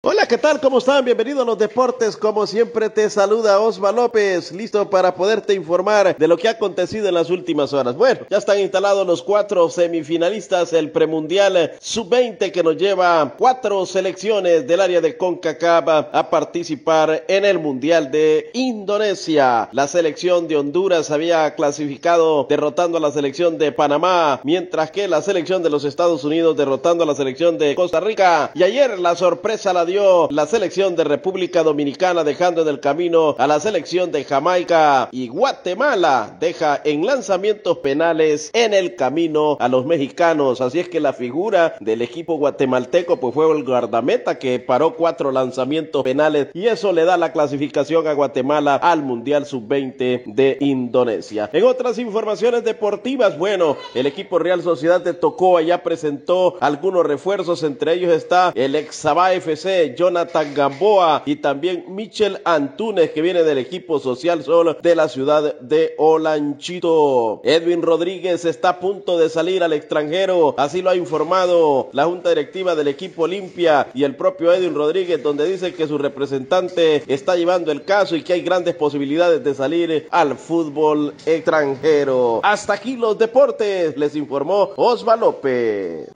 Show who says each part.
Speaker 1: Hola, ¿qué tal? ¿Cómo están? Bienvenidos a los deportes. Como siempre te saluda Osma López, listo para poderte informar de lo que ha acontecido en las últimas horas. Bueno, ya están instalados los cuatro semifinalistas, el premundial sub-20 que nos lleva cuatro selecciones del área de CONCACAF a participar en el mundial de Indonesia. La selección de Honduras había clasificado derrotando a la selección de Panamá, mientras que la selección de los Estados Unidos derrotando a la selección de Costa Rica. Y ayer la sorpresa la dio la selección de República Dominicana dejando en el camino a la selección de Jamaica y Guatemala deja en lanzamientos penales en el camino a los mexicanos. Así es que la figura del equipo guatemalteco pues fue el guardameta que paró cuatro lanzamientos penales y eso le da la clasificación a Guatemala al Mundial Sub-20 de Indonesia. En otras informaciones deportivas, bueno, el equipo Real Sociedad de Tocoa ya presentó algunos refuerzos, entre ellos está el ex FC Jonathan Gamboa y también Michel Antunes que viene del equipo social solo de la ciudad de Olanchito. Edwin Rodríguez está a punto de salir al extranjero, así lo ha informado la junta directiva del equipo Olimpia y el propio Edwin Rodríguez donde dice que su representante está llevando el caso y que hay grandes posibilidades de salir al fútbol extranjero. Hasta aquí los deportes, les informó Osva López.